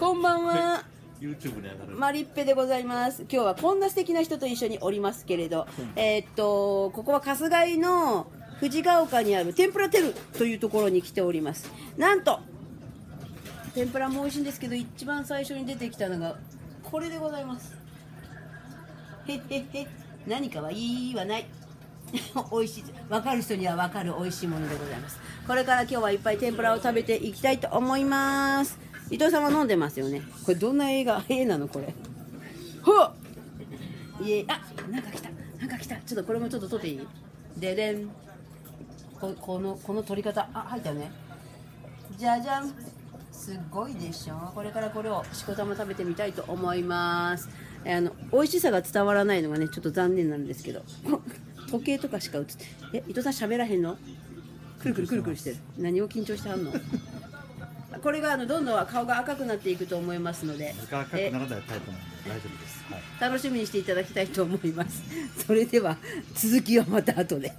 こんばんは。YouTube に上がる。マリッペでございます。今日はこんな素敵な人と一緒におりますけれど、えーっと、ここは春日井の藤ヶ丘にある天ぷらテルというところに来ております。なんと、天ぷらも美味しいんですけど、一番最初に出てきたのが、これでございます。へっへっへ、何かはいいはない。美味しい分かる人には分かる美味しいものでございますこれから今日はいっぱい天ぷらを食べていきたいと思います伊藤さんは飲んでますよね？これどんな映画？絵なのこれ。ほっ！いえあなんか来た。なんか来た。ちょっとこれもちょっと撮っていい？ででん。ここのこの撮り方。あ入ったね。じゃじゃん。すごいでしょ？これからこれをしこたま食べてみたいと思います。えあの美味しさが伝わらないのがねちょっと残念なんですけど。時計とかしか映ってえ伊藤さん喋らへんの？くるくるくるくるしてる。何を緊張してはんの？これがあのどんどん顔が赤くなっていくと思いますので赤くならないタイプなんで大丈夫です。はい。楽しみにしていただきたいと思いますそれでは続きはまた後で